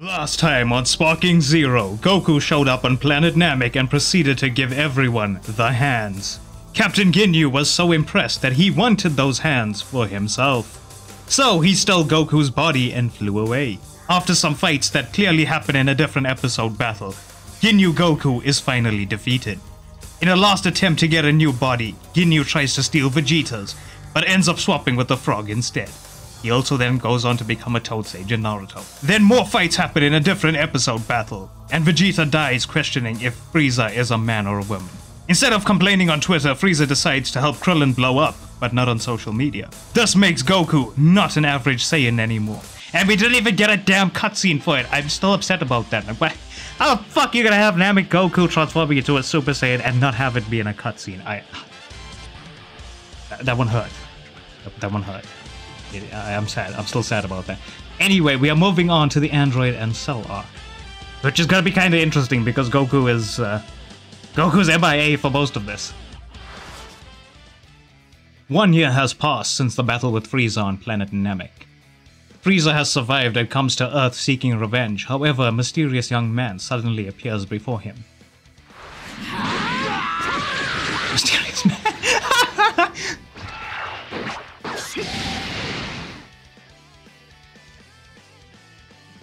Last time on Sparking Zero, Goku showed up on planet Namek and proceeded to give everyone the hands. Captain Ginyu was so impressed that he wanted those hands for himself. So he stole Goku's body and flew away. After some fights that clearly happen in a different episode battle, Ginyu Goku is finally defeated. In a last attempt to get a new body, Ginyu tries to steal Vegeta's, but ends up swapping with the frog instead. He also then goes on to become a Toad Sage in Naruto. Then more fights happen in a different episode battle, and Vegeta dies questioning if Frieza is a man or a woman. Instead of complaining on Twitter, Frieza decides to help Krillin blow up, but not on social media. This makes Goku not an average Saiyan anymore. And we didn't even get a damn cutscene for it. I'm still upset about that. How the fuck you gonna have Namek Goku transforming into a Super Saiyan and not have it be in a cutscene? I that one hurt. That one hurt. I am sad. I'm still sad about that. Anyway, we are moving on to the Android and Cell arc, which is gonna be kind of interesting because Goku is uh, Goku's MIA for most of this. One year has passed since the battle with Frieza on planet Namek. Frieza has survived and comes to Earth seeking revenge, however, a mysterious young man suddenly appears before him.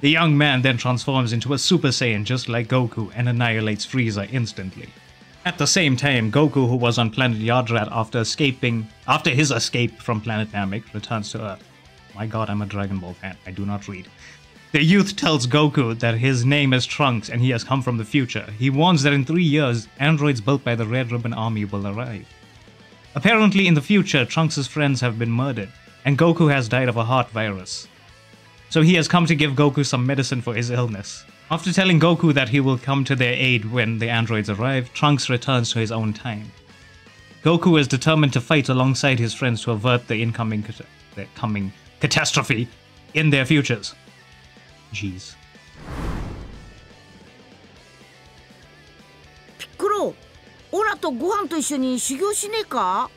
The young man then transforms into a Super Saiyan just like Goku and annihilates Frieza instantly. At the same time, Goku, who was on planet Yardrat after escaping after his escape from planet Namek, returns to Earth. My god, I'm a Dragon Ball fan. I do not read. The youth tells Goku that his name is Trunks and he has come from the future. He warns that in three years, androids built by the Red Ribbon Army will arrive. Apparently, in the future, Trunks' friends have been murdered, and Goku has died of a heart virus so he has come to give Goku some medicine for his illness. After telling Goku that he will come to their aid when the androids arrive, Trunks returns to his own time. Goku is determined to fight alongside his friends to avert the incoming the coming catastrophe in their futures. Jeez. Piccolo, オラと悟飯と一緒に修行しねえか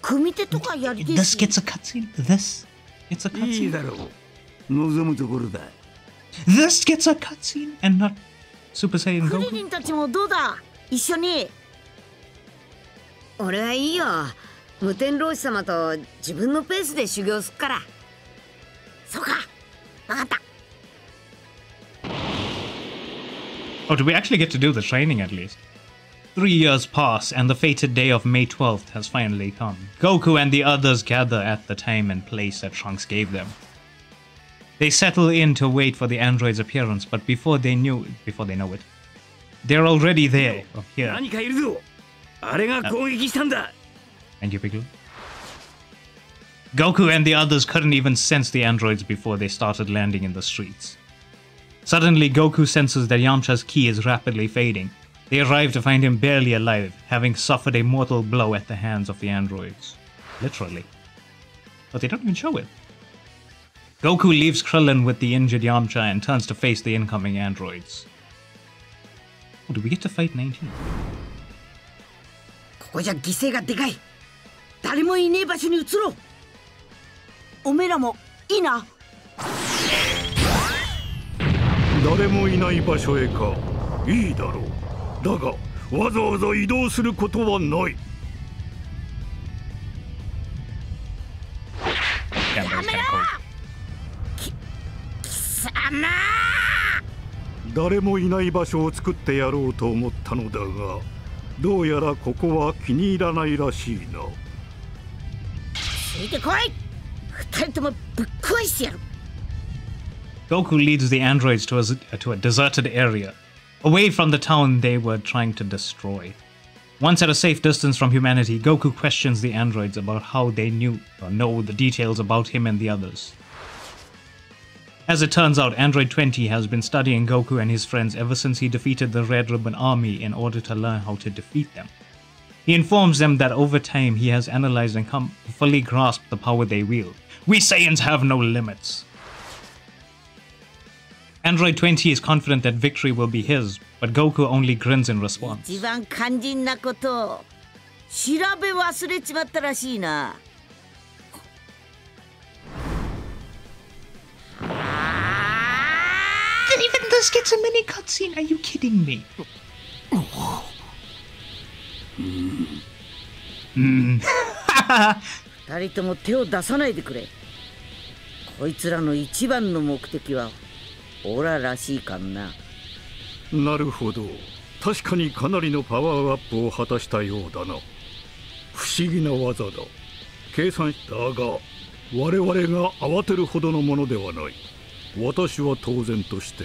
組手とかやりてえし。This gets a cutscene. This gets a cutscene. 望むところだ This gets a cutscene and not Super Saiyan Goku クリリンたちもどうだ一緒に俺はいいよ。武天老師様と自分のペースで修行すっから。そうか。わかった。Oh, do we actually get to do the training at least? Three years pass, and the fated day of May 12th has finally come. Goku and the others gather at the time and place that Trunks gave them. They settle in to wait for the android's appearance, but before they knew, before they know it, they're already there. Oh, here. Uh, you, Piccolo? Goku and the others couldn't even sense the androids before they started landing in the streets. Suddenly, Goku senses that Yamcha's ki is rapidly fading. They arrive to find him barely alive, having suffered a mortal blow at the hands of the androids. Literally. But they don't even show it. Goku leaves Krillin with the injured Yamcha and turns to face the incoming androids. Oh, do we get to fight 19? ここじゃ犠牲がでかい誰もいねえ場所に移ろうおめえらもいいな誰もいない場所へかいいだろうだがわざわざ移動することはない誰もいない場所を作ってやろうと思ったのだがどうやらここは気に入らないらしいなついてこい二人ともぶっ壊してやる Goku leads the androids to a, to a deserted area, away from the town they were trying to destroy. Once at a safe distance from humanity, Goku questions the androids about how they knew or know the details about him and the others. As it turns out, Android 20 has been studying Goku and his friends ever since he defeated the Red Ribbon Army in order to learn how to defeat them. He informs them that over time he has analyzed and come fully grasp the power they wield. We Saiyans have no limits. Android 20 is confident that victory will be his, but Goku only grins in response. This gets a mini cutscene. Are you kidding me? Mm. 二人とも手を出さないでくれ。こいつらの一番の目的はオラらしいかんな。なるほど。確かにかなりのパワーアップを果たしたようだな。不思議な技だ。計算したが我々が慌てるほどのものではない。私は当然として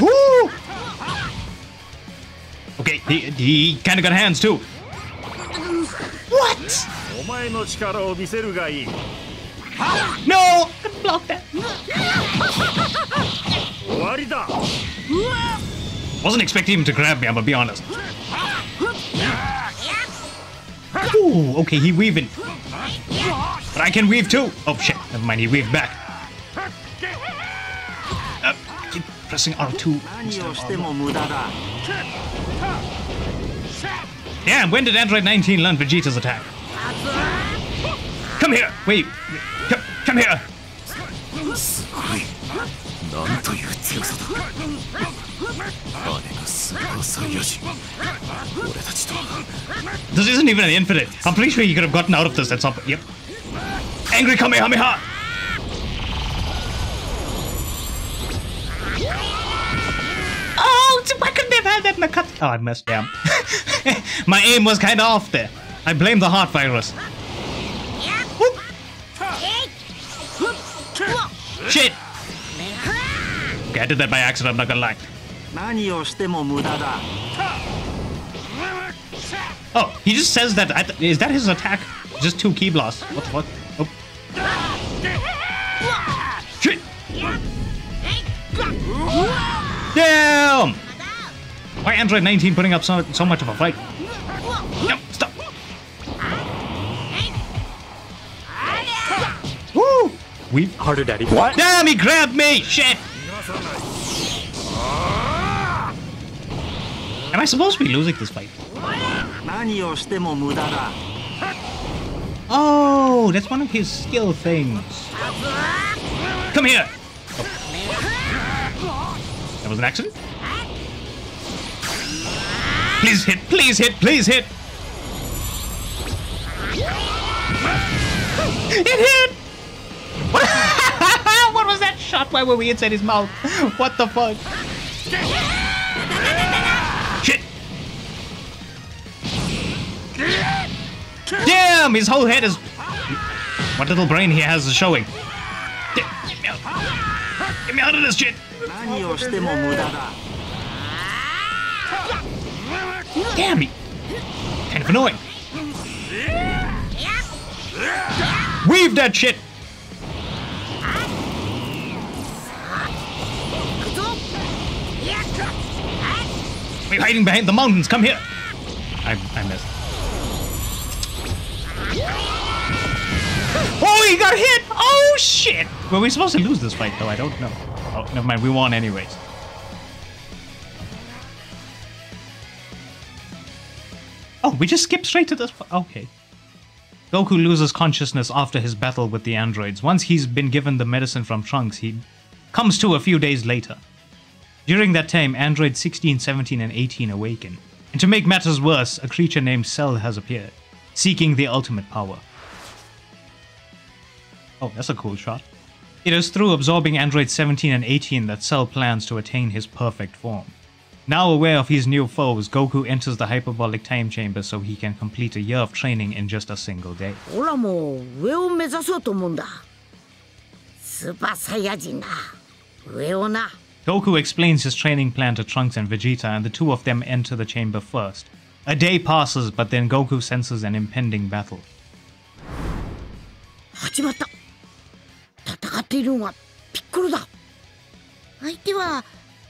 Woo! Okay, he, he kinda got hands too. What? No! Block that. Wasn't expecting him to grab me, I'm gonna be honest. Ooh, okay, he weaving. But I can weave too. Oh shit, never mind, he weaved back. pressing R2 Yeah, when did Android 19 learn Vegeta's attack? Come here! Wait! Come, come here! This isn't even an infinite. I'm pretty sure you could have gotten out of this at some point. Yep. Angry Kamehameha! cut. Oh, I messed up. my aim was kind of off there. I blame the heart virus. Shit! Okay, I did that by accident, I'm not gonna lie. Oh, he just says that. Th is that his attack? Just two ki blasts. What the fuck? Oh. Shit! Damn! Why Android 19 putting up so, so much of a fight? No, stop! Woo! We harder, Daddy. What? Damn, he grabbed me! Shit! Am I supposed to be losing this fight? Oh, that's one of his skill things. Come here! Oh. That was an accident? Please hit, please hit, please hit. It hit. What? what was that shot? Why were we inside his mouth? What the fuck? Shit. Damn, his whole head is. What little brain he has is showing. Get me out. Get me out of this shit. Damn it! Kind of annoying. Weave that shit! We're hiding behind the mountains. Come here. I, I missed. Oh, he got hit! Oh, shit! Were we supposed to lose this fight, though? I don't know. Oh, never mind. We won anyways. We just skip straight to this. Okay. Goku loses consciousness after his battle with the androids. Once he's been given the medicine from Trunks, he comes to a few days later. During that time, androids 16, 17, and 18 awaken. And to make matters worse, a creature named Cell has appeared, seeking the ultimate power. Oh, that's a cool shot. It is through absorbing androids 17 and 18 that Cell plans to attain his perfect form. Now aware of his new foes, Goku enters the hyperbolic time chamber so he can complete a year of training in just a single day. オラも上を目指そうと思うんだスーパーサイヤ人だ上をな Goku explains his training plan to Trunks and Vegeta, and the two of them enter the chamber first. A day passes, but then Goku senses an impending battle. 始まった戦っているのはピッコロだ 相手は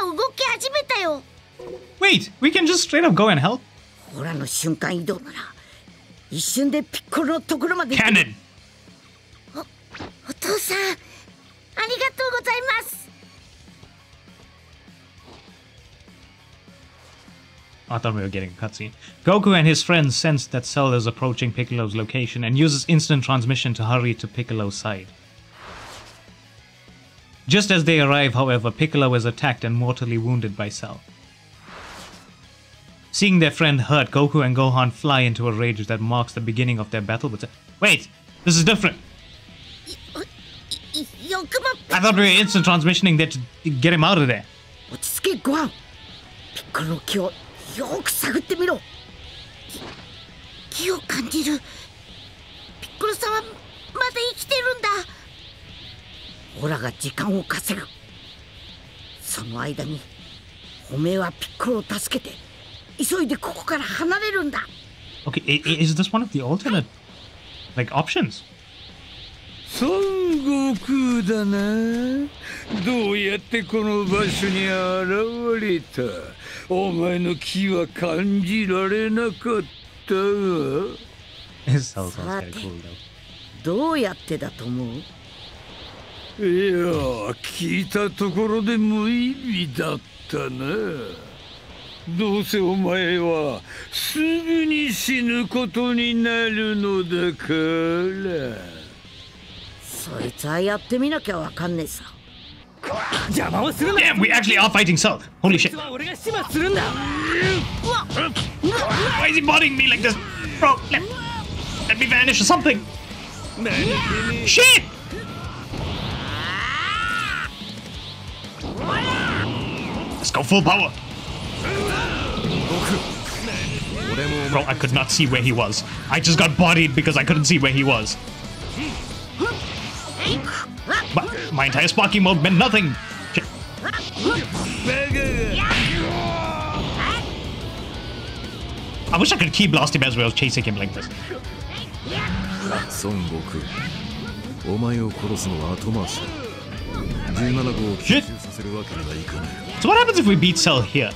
セルがセルが動き始めたよ Wait, we can just straight up go and help? ほらの瞬間移動なら一瞬でピッコロのところまで行け Cannon! お父さんありがとうございます I thought we were getting a cutscene. Goku and his friends sense that Cell is approaching Piccolo's location and uses instant transmission to hurry to Piccolo's side. Just as they arrive, however, Piccolo is attacked and mortally wounded by Cell. Seeing their friend hurt, Goku and Gohan fly into a rage that marks the beginning of their battle with Cell. Wait! This is different! I thought we were instant transmissioning there to get him out of there. オラが時間を稼ぐその間におめえはピッコロを助けて急いでここから離れるんだ Okay, is this one of the alternate, like, options? 孫悟空だなどうやってこの場所に現れた？お前の気は感じられなかったが His cell sounds Sate. very cool though. どうやってだと思う？いや聞いたところで無意味だったなどうせお前はすぐに死ぬことになるのだからそいつはやってみなきゃわかんねえさ Damn, we actually are fighting Cell. Holy shit. は俺が始末するんだ Why is he bodying me like this? Bro, let, let me vanish or something. Shit! Let's go full power. Bro, I could not see where he was. I just got bodied because I couldn't see where he was. But my entire sparking mode meant nothing. Shit. I wish I could key blast him as well, chasing him like this. 孫悟空お前を殺すのは後回しだ so what happens if we beat Cell here?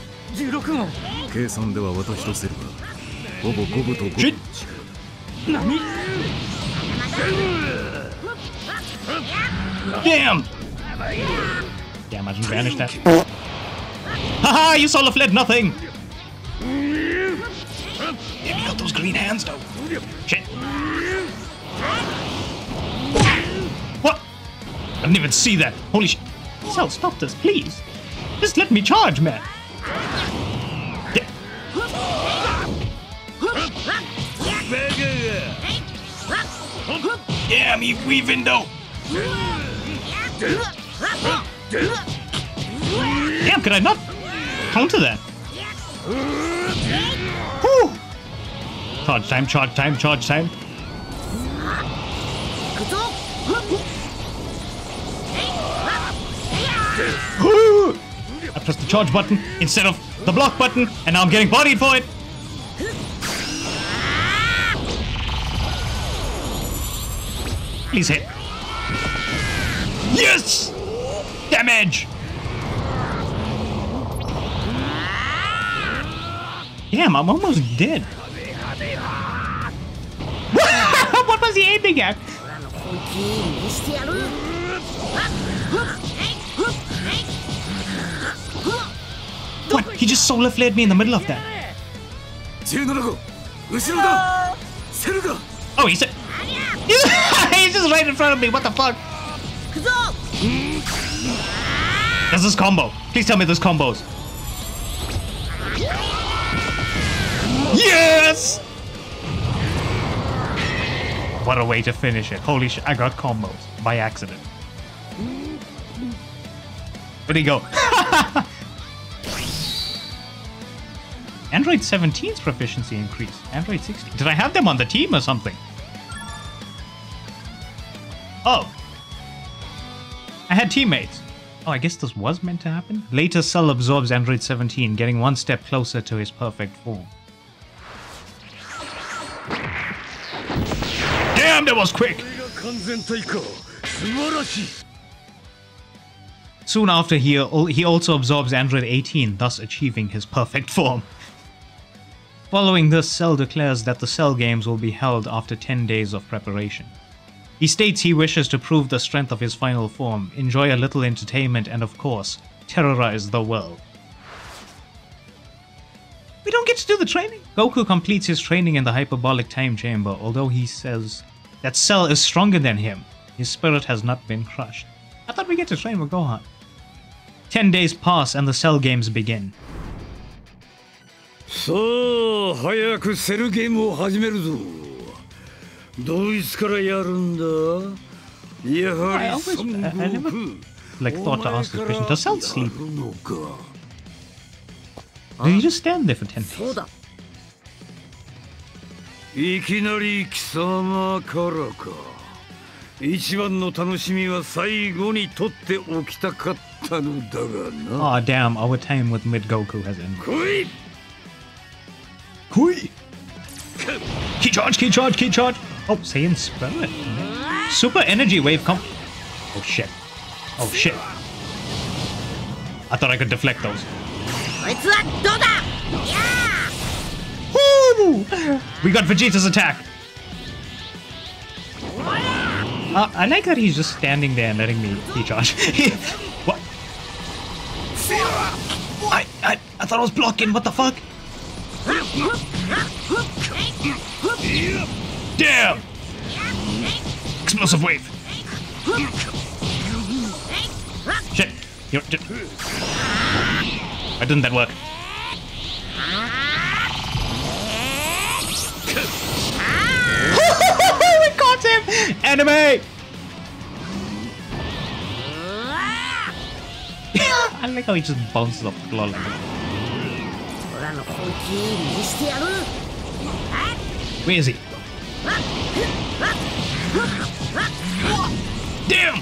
Shit! Damn! Damn, I didn't vanish that. Haha, you solar flared nothing! Yeah, we got those green hands though. I didn't even see that. Holy shit. Cell, stop this, please. Just let me charge, man. Da- Damn, you weaving though. Damn, could I not counter that? Whew. Charge time, charge time, charge time. I pressed the charge button instead of the block button, and now I'm getting bodied for it. Please hit. Yes! Damage! Damn, I'm almost dead. what was he aiming at? God, he just solar flared me in the middle of that. Oh, he's a he's just right in front of me. What the fuck? Does this combo? Please tell me this combos. Yes! What a way to finish it. Holy shit, I got combos by accident. Where'd he go? Android 17's proficiency increase. Android 16. Did I have them on the team or something? Oh. I had teammates. Oh, I guess this was meant to happen? Later, Cell absorbs Android 17, getting one step closer to his perfect form. Damn, that was quick! Soon after, he, he also absorbs Android 18, thus achieving his perfect form. Following this, Cell declares that the Cell Games will be held after 10 days of preparation. He states he wishes to prove the strength of his final form, enjoy a little entertainment, and of course, terrorize the world. We don't get to do the training. Goku completes his training in the hyperbolic time chamber, although he says that Cell is stronger than him. His spirit has not been crushed. I thought we get to train with Gohan. Ten days pass and the Cell games begin. さあ早くセルゲームを始めるぞドイツからやるんだやはり孫悟空 like, thought to ask this question. Does Cell sleep? やるのか Did he just stand there for 10そう days? だいきなり貴様からか一番の楽しみは最後に取っておきたかったのだがな Aw, damn, our time with Mid Goku has ended. Hui! Ki charge, ki charge, ki charge! Oh, Saiyan Spirit. Super Energy Wave comp. Oh shit. Oh shit. I thought I could deflect those. We got Vegeta's attack. Uh, I like that he's just standing there and letting me ki charge. what? I, I, I thought I was blocking. What the fuck? Damn! Explosive wave. Shit. Why didn't that work? we caught him! Anime! I like how he just bounces off the claw like Where is he? Damn!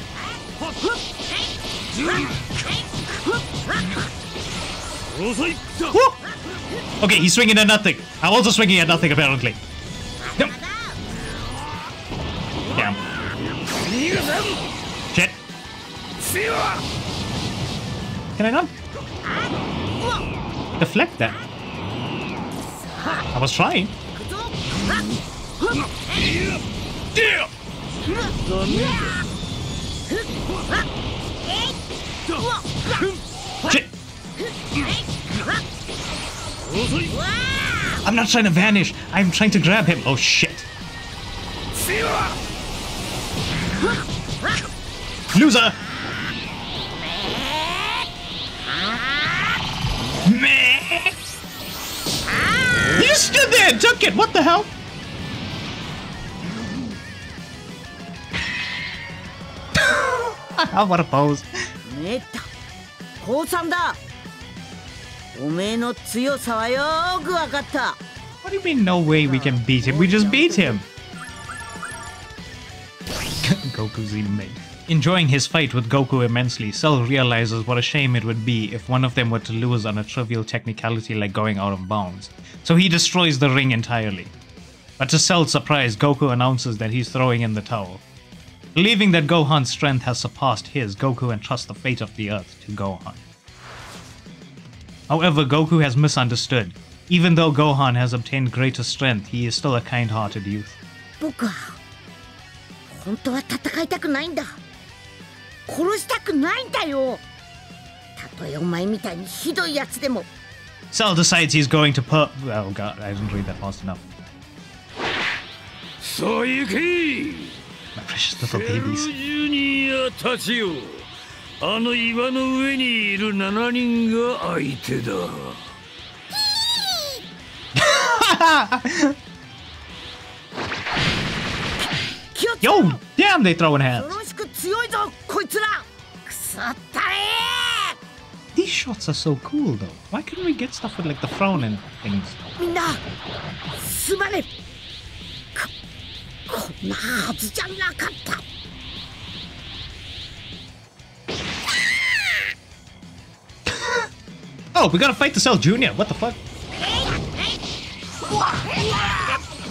Okay, he's swinging at nothing. I'm also swinging at nothing, apparently. Damn. Shit. Can I not? Deflect that. I was trying. I'm not trying to vanish. I'm trying to grab him. Oh shit. Loser! Meh. You stood there and took it. What the hell? what a pose. めった降参だおめえの強さはよーくわかった What do you mean no way we can beat him? We just beat him. Goku's even made. Enjoying his fight with Goku immensely, Cell realizes what a shame it would be if one of them were to lose on a trivial technicality like going out of bounds. So he destroys the ring entirely. But to Cell's surprise, Goku announces that he's throwing in the towel. Believing that Gohan's strength has surpassed his, Goku entrusts the fate of the Earth to Gohan. However, Goku has misunderstood. Even though Gohan has obtained greater strength, he is still a kind hearted youth. 僕は本当は戦いたくないんだ殺したくないんだよたとえお前みたいにひどいやつでも Cell decides he's going to per. Oh god, I didn't read that fast enough. さあ行け My precious little セル babies. ジュニアたちよあの岩の上にいる7人が相手だ 気をつけろ Yo, damn, they throwing hands. よろしく強いぞこいつらくそったれ These shots are so cool though. Why couldn't we get stuff with like the frown and things? Oh, we gotta fight the cell Junior. What the fuck?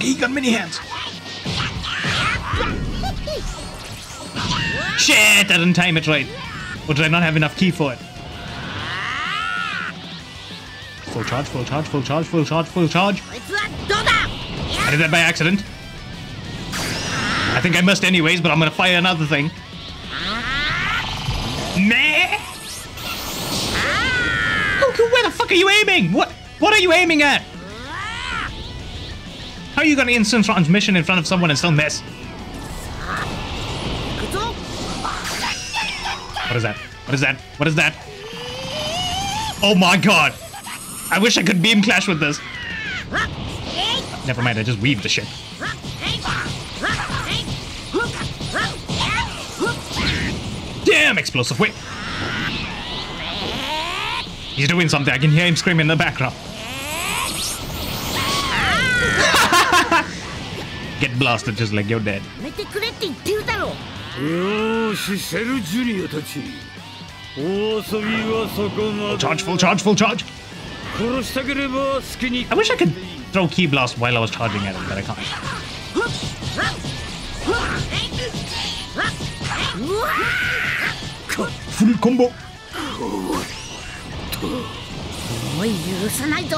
He got mini hands. Shit, I didn't time it right. Or did I not have enough ki for it? Full charge, full charge, full charge, full charge, full charge. I did that by accident. I think I must anyways, but I'm gonna fire another thing. Meh! Where the fuck are you aiming? What What are you aiming at? How are you gonna instant transmission in front of someone and still miss? What is that? What is that? What is that? Oh my god! I wish I could beam clash with this. Never mind, I just weaved the shit. Damn, explosive whip. He's doing something. I can hear him screaming in the background. Get blasted just like you're dead. Full charge, full charge, full charge. I wish I could throw Ki Blast while I was charging at him, but I can't. Full combo! もう許さないぞ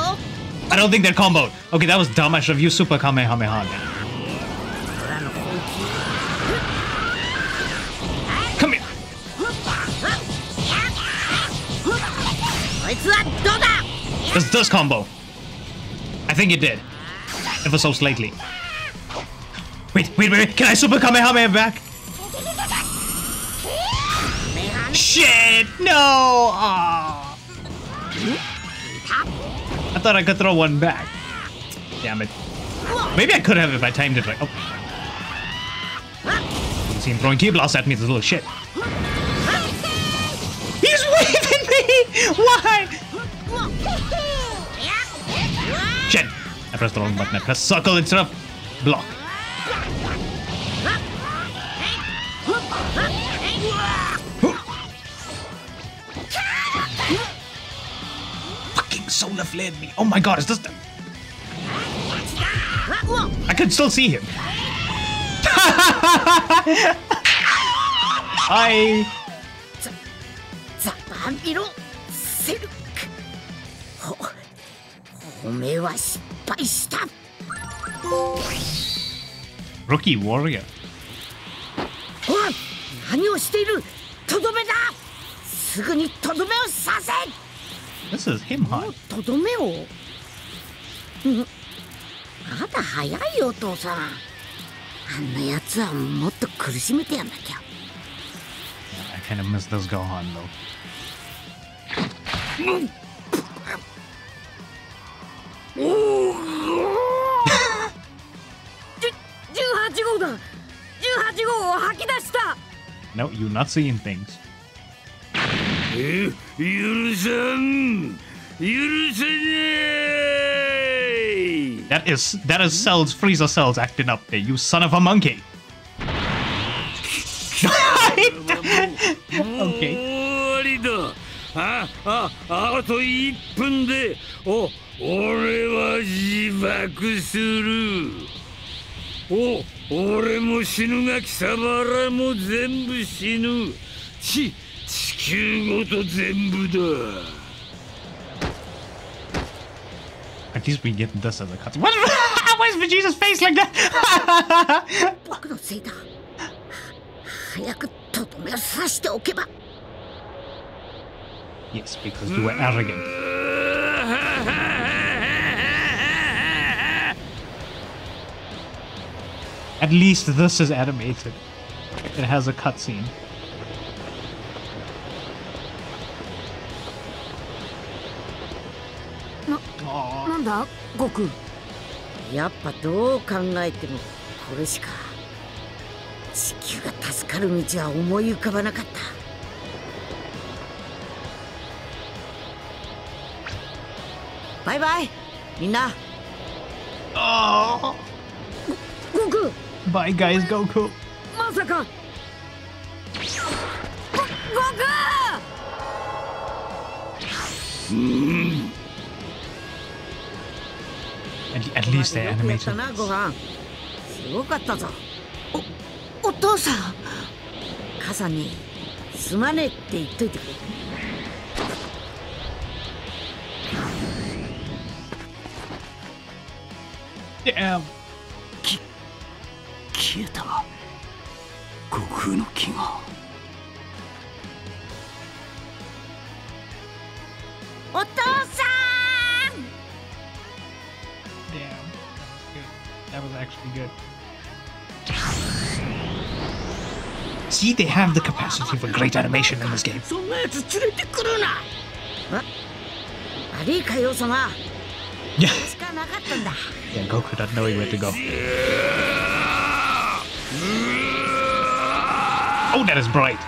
I don't think they're comboed. Okay, that was dumb. I should have used Super Kamehameha. then. Come here. こいつはどうだ This does combo. I think it did. Ever so slightly. Wait, wait, wait. Can I Super Kamehameha back? Shit! No! Aw. I thought I could throw one back. Damn it. Maybe I could have if I timed it right. Oh. You see him throwing ki blasts at me, this little shit. He's waving me! Why? Shit! I pressed the wrong button. I pressed circle instead of block. so left-led me. Oh my god, is this the... I could still see him. Hi. Rookie warrior. 何をしているとどめだすぐにとどめをさせ This is him hot. とどめをんまだ早いよお父さんあんなやつはもっと苦しめてやんなきゃ I kind of miss this Gohan though. 18号だ18号を吐き出した No, you're not seeing things. That is, that is Cell's, Frieza Cell's acting up there, you son of a monkey! okay. あ、あ、あと1分で、お、俺は自爆する。お、俺も死ぬが貴様らも全部死ぬ。ち、地球ごと全部だ At least we get this as a cut. What? Why is Vegeta's face like that? 僕のせいだ早くとどめを刺しておけば yes, because you were arrogant. At least this is animated. It has a cutscene. なんだ？悟空。やっぱどう考えてもこれしか。地球が助かる道は思い浮かばなかった。バイバイ。みんな。Oh, 悟空。Bye guys, Goku. まさか。ご悟空 At, at least た animated. すごかったぞ。お父さん。母さんにすまねえって言っといてくれ。Damn. 消えた悟空の気が see they have the capacity for great animation in this game. Yeah. yeah, Goku not knowing where to go. Oh, that is bright.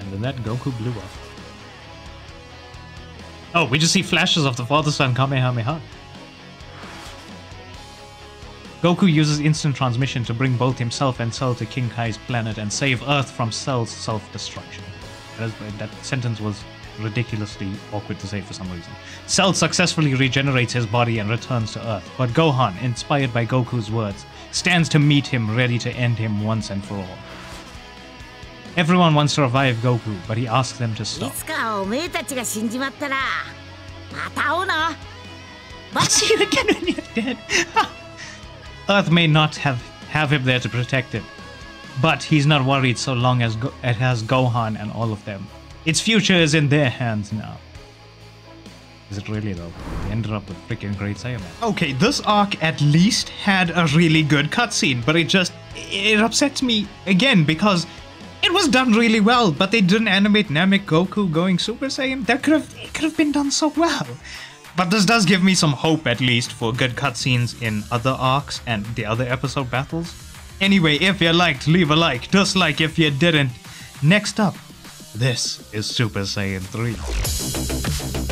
And then that Goku blew up. Oh, we just see flashes of the father-son Kamehameha. Goku uses instant transmission to bring both himself and Cell to King Kai's planet and save Earth from Cell's self-destruction. That sentence was ridiculously awkward to say for some reason. Cell successfully regenerates his body and returns to Earth, but Gohan, inspired by Goku's words, stands to meet him ready to end him once and for all. Everyone wants to revive Goku, but he asks them to stop. I'll again when you're dead. Earth may not have, have him there to protect him, but he's not worried so long as Go- it has Gohan and all of them. Its future is in their hands now. Is it really though? They ended up with freaking Great Saiyaman. Okay, this arc at least had a really good cutscene, but it just it upsets me again because it was done really well, but they didn't animate Namek Goku going Super Saiyan. That could have it could have been done so well. But this does give me some hope at least for good cutscenes in other arcs and the other episode battles. Anyway, if you liked, leave a like, dislike if you didn't. Next up, this is Super Saiyan 3.